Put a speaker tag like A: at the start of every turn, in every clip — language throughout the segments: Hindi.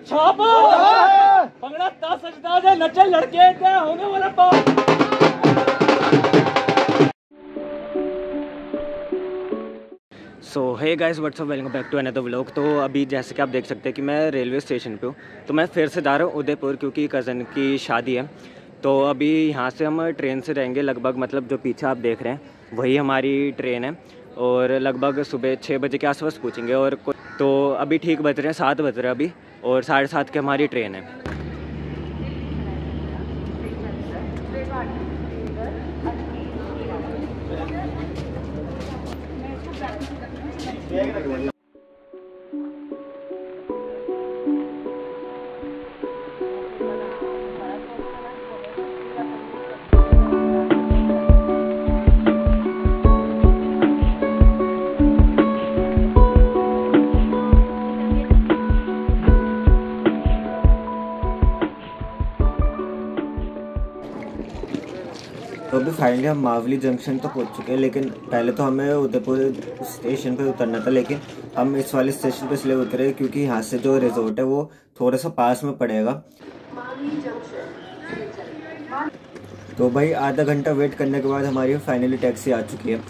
A: छापा। भंगड़ा ता सजदा है नचल लड़के क्या होने वाला पाप।
B: So hey guys what's up welcome back to another vlog तो अभी जैसे कि आप देख सकते हैं कि मैं रेलवे स्टेशन पे हूँ। तो मैं फिर से जा रहा हूँ उदयपुर क्योंकि कज़न की शादी है। तो अभी यहाँ से हम ट्रेन से रहेंगे लगभग मतलब जो पीछे आप देख रहे हैं वही हमारी ट्रेन है। और लगभग सुबह छः बजे के आसपास पूछेंगे और तो अभी ठीक बज रहे हैं, सात बज रहे हैं अभी, और साढ़े सात के हमारी ट्रेन है। तो अभी फाइनली हम मावली जंक्शन तो पहुँच चुके हैं लेकिन पहले तो हमें उदयपुर स्टेशन पे उतरना था लेकिन हम इस वाले स्टेशन पे इसलिए उतरे क्योंकि यहाँ से जो रिजोर्ट है वो थोड़ा सा पास में पड़ेगा। तो भाई आधा घंटा वेट करने के बाद हमारी फाइनली टैक्सी आ चुकी है।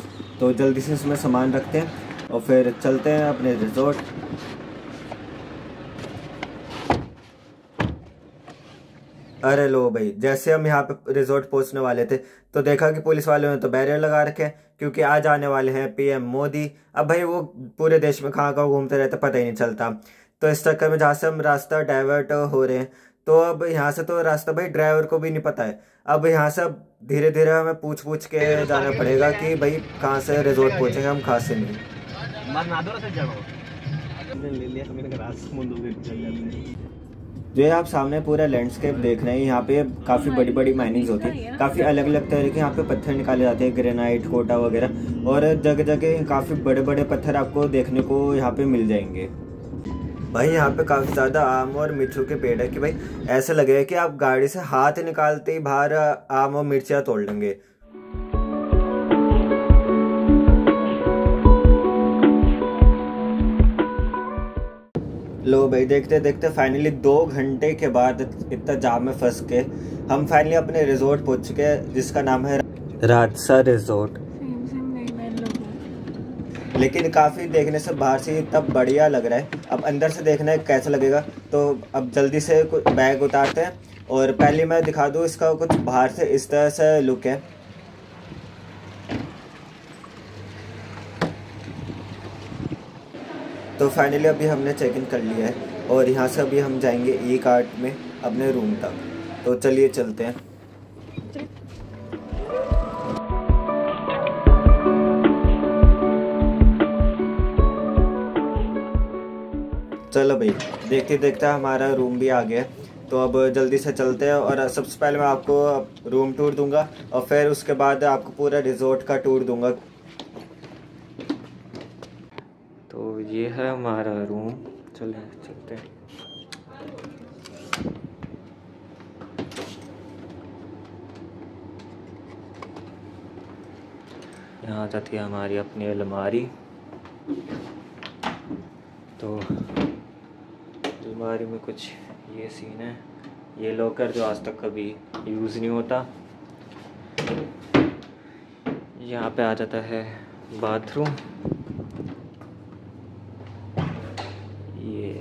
B: तो जल्दी से इसमें सामान रखते हैं और फिर चलते हैं अपने रिजोर्ट अरे लो भाई जैसे हम यहाँ पे रिजोर्ट पहुँचने वाले थे तो देखा कि पुलिस वालों ने तो बैरियर लगा रखे हैं क्योंकि आज आने वाले हैं पीएम मोदी। अब भाई वो पूरे देश में कहाँ कहाँ घूमते रहते पता ही नहीं चलता। तो इस चक्कर में जहाँ से हम रास्ता डाइवर्ट हो रहे हैं तो अब यहाँ से तो रास्ता भाई ड्राइवर को भी नहीं पता है। अब यहाँ से अब धीरे धीरे हमें पूछ पूछ के जाना पड़ेगा कि भाई कहाँ से रिजोर्ट पहुँचेंगे हम कहाँ से नहीं। जो ये आप सामने पूरा लैंडस्केप देख रहे हैं, यहाँ पे काफ़ी बड़ी बड़ी माइनिंग्स होती है। काफ़ी अलग अलग तरह के यहाँ पे पत्थर निकाले जाते हैं ग्रेनाइट कोटा वगैरह, और जगह जगह काफ़ी बड़े बड़े पत्थर आपको देखने को यहाँ पे मिल जाएँगे। भाई, यहाँ पे काफ़ी ज़्यादा आम और मिर्चों के पेड़ है कि भाई, ऐसा लगेगा कि आप गाड़ी से हाथ निकालते ही बाहर आम और मिर्चियाँ तोड़ लेंगे। लो भाई देखते देखते फाइनली दो घंटे के बाद इतना जाम में फंस के हम फाइनली अपने रिजोर्ट पहुँच चुके हैं जिसका नाम है राजसा रिजोर्ट लेकिन काफ़ी देखने से बाहर से इतना बढ़िया लग रहा है। अब अंदर से देखना है कैसा लगेगा। तो अब जल्दी से कुछ बैग उतारते हैं और पहले मैं दिखा दूँ इसका कुछ बाहर से इस तरह से लुक है। तो फाइनली अभी हमने चेक इन कर लिया है और यहाँ से अभी हम जाएँगे ई कार्ट में अपने रूम तक। तो चलिए चलते हैं। चलो भाई देखते देखते हमारा रूम भी आ गया। तो अब जल्दी से चलते हैं और सबसे पहले मैं आपको रूम टूर दूँगा और फिर उसके बाद आपको पूरा रिजॉर्ट का टूर दूँगा। तो ये है हमारा रूम चले, चलते हैं. यहाँ जाती है हमारी अपनी अलमारी. तो अलमारी में कुछ ये सीन है. ये लॉकर जो आज तक कभी यूज़ नहीं होता. यहाँ पे आ जाता है बाथरूम ये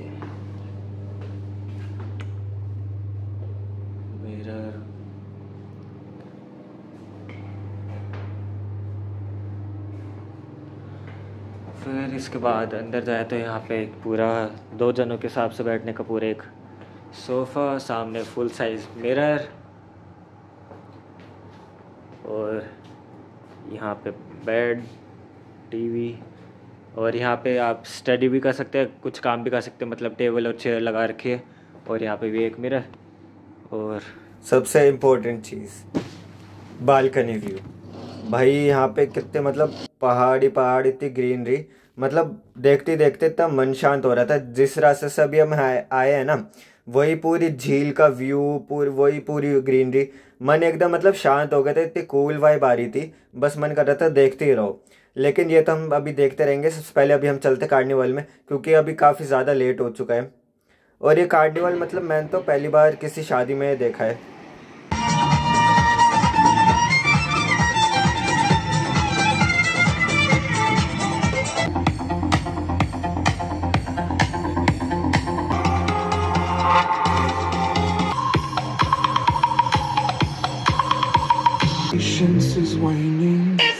B: मिरर इसके बाद अंदर जाए तो यहाँ पे एक पूरा दो जनों के हिसाब से बैठने का पूरा एक सोफ़ा, सामने फुल साइज़ मिरर और यहाँ पे बेड टीवी और यहाँ पे आप स्टडी भी कर सकते हैं, कुछ काम भी कर सकते हैं मतलब टेबल और चेयर लगा रखी है और यहाँ पे भी एक मिरर और सबसे इम्पोर्टेंट चीज़ बालकनी व्यू भाई, यहाँ पे कितने मतलब पहाड़ी पहाड़ इतनी ग्रीनरी मतलब देखते देखते इतना मन शांत हो रहा था। जिस रास्ते से अभी हम आए आए हैं ना, वही पूरी झील का व्यू पूरी, वही पूरी ग्रीनरी मन एकदम मतलब शांत हो गया था, इतनी कूल वाइब आ रही थी। बस मन कर रहा था देखते ही रहो। लेकिन ये तो हम अभी देखते रहेंगे, सबसे पहले अभी हम चलते कार्निवल में, क्योंकि अभी काफ़ी ज़्यादा लेट हो चुका है। और ये कार्निवल मतलब मैंने तो पहली बार किसी शादी में देखा है।
C: Is waning.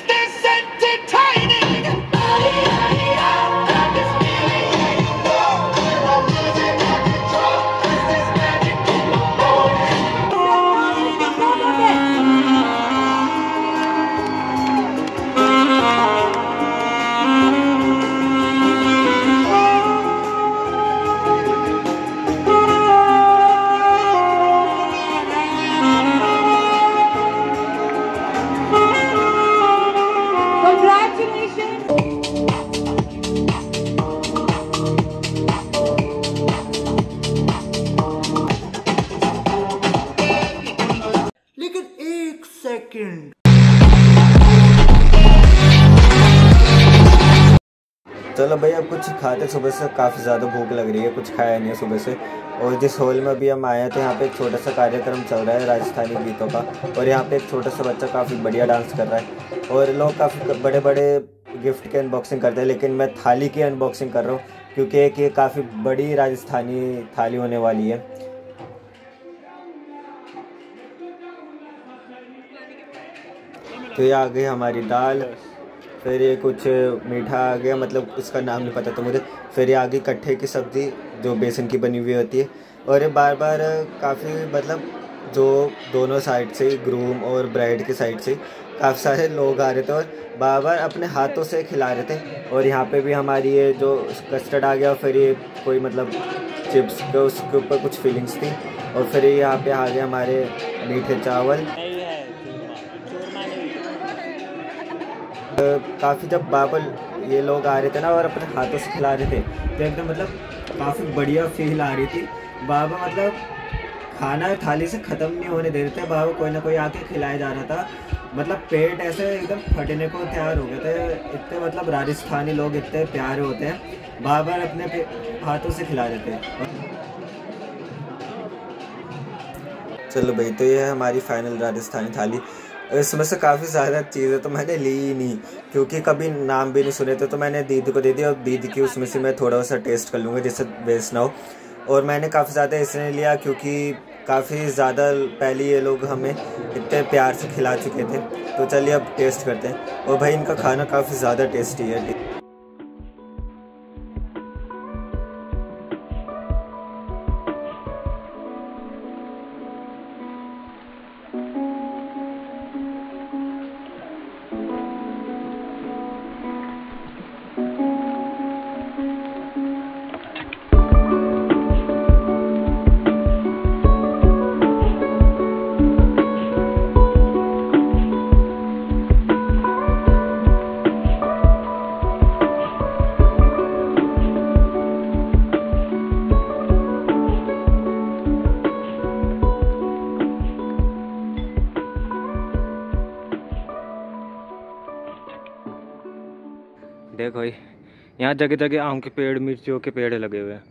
B: चलो भाई, अब कुछ खाते सुबह से काफ़ी ज़्यादा भूख लग रही है, कुछ खाया नहीं है सुबह से। और जिस हॉल में अभी हम आए हैं तो यहाँ पे एक छोटा सा कार्यक्रम चल रहा है राजस्थानी गीतों का। और यहाँ पे एक छोटा सा बच्चा काफ़ी बढ़िया डांस कर रहा है। और लोग काफ़ी बड़े बड़े गिफ्ट के अनबॉक्सिंग करते हैं, लेकिन मैं थाली की अनबॉक्सिंग कर रहा हूँ, क्योंकि एक ये काफ़ी बड़ी राजस्थानी थाली होने वाली है। तो ये आ गई हमारी दाल। फिर ये कुछ मीठा आ गया मतलब उसका नाम नहीं पता था मुझे। फिर ये आ गई कट्ठे की सब्ज़ी जो बेसन की बनी हुई होती है। और ये बार बार काफ़ी मतलब जो दोनों साइड से, ग्रूम और ब्राइड की साइड से काफ़ी सारे लोग आ रहे थे और बार बार अपने हाथों से खिला रहे थे। और यहाँ पे भी हमारी ये जो कस्टर्ड आ गया, फिर ये कोई मतलब चिप्स के उसके ऊपर कुछ फीलिंग्स थी। और फिर यहाँ पे आ गए हमारे मीठे चावल। काफ़ी जब बाबल ये लोग आ रहे थे ना और अपने हाथों से खिला रहे थे तो एकदम मतलब काफ़ी बढ़िया फील आ रही थी। बाबा मतलब खाना थाली से ख़त्म नहीं होने दे रहे थे, बाबा कोई ना कोई आके खिलाया जा रहा था। मतलब पेट ऐसे एकदम फटने को तैयार हो गए थे, इतने मतलब राजस्थानी लोग इतने प्यारे होते हैं बार अपने हाथों से खिला देते थे चलो भाई तो ये है हमारी फाइनल राजस्थानी थाली। इसमें से काफ़ी ज़्यादा चीज़ें तो मैंने ली ही नहीं, क्योंकि कभी नाम भी नहीं सुने थे तो मैंने दीदी को दे दिया और दीदी की उसमें से मैं थोड़ा सा टेस्ट कर लूँगा, जिससे वेस्ट ना हो। और मैंने काफ़ी ज़्यादा इसलिए लिया क्योंकि काफ़ी ज़्यादा पहले ये लोग हमें इतने प्यार से खिला चुके थे। तो चलिए अब टेस्ट करते हैं। और भाई इनका खाना काफ़ी ज़्यादा टेस्टी है। देखो कोई। यहाँ जगह जगह आम के पेड़ मिर्चियों के पेड़ लगे हुए हैं।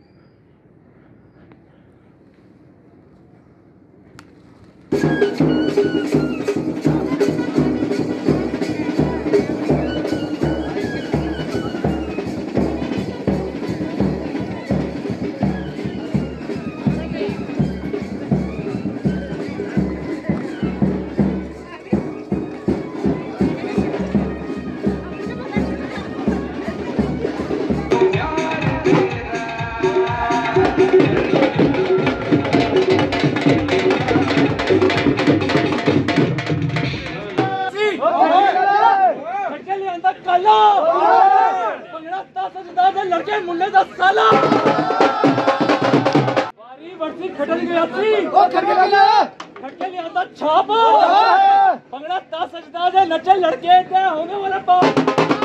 A: ਖੱਟੇ लड़के का होने वाला पाप?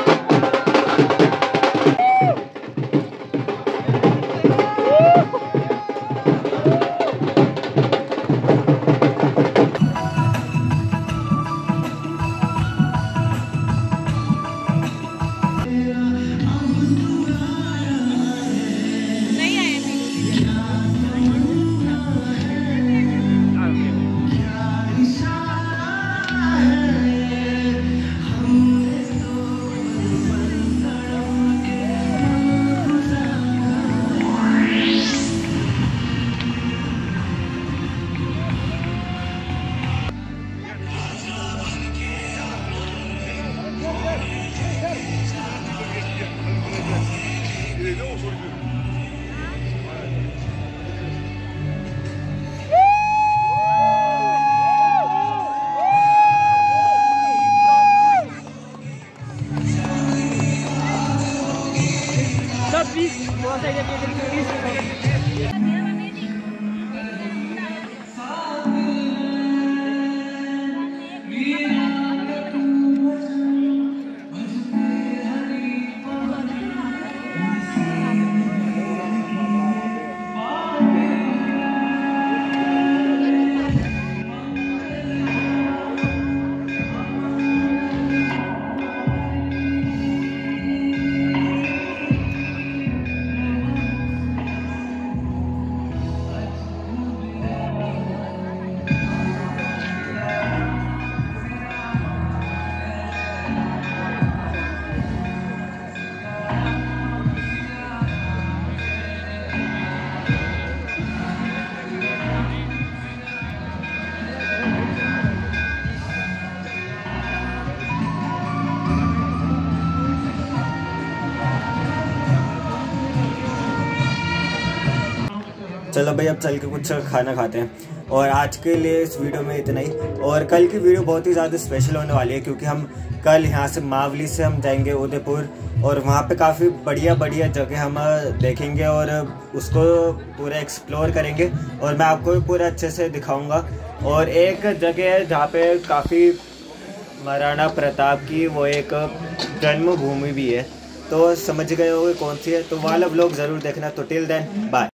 A: でなそうい
B: चलो भाई, अब चल के कुछ खाना खाते हैं। और आज के लिए इस वीडियो में इतना ही। और कल की वीडियो बहुत ही ज़्यादा स्पेशल होने वाली है, क्योंकि हम कल यहाँ से मावली से हम जाएँगे उदयपुर। और वहाँ पे काफ़ी बढ़िया बढ़िया जगह हम देखेंगे और उसको पूरा एक्सप्लोर करेंगे। और मैं आपको पूरा अच्छे से दिखाऊँगा। और एक जगह है जहाँ पे काफ़ी महाराणा प्रताप की वो एक जन्मभूमि भी है। तो समझ गए होगे कौन सी है। तो वाला ब्लॉग ज़रूर देखना। तो टिल देन बाय